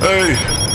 Hey.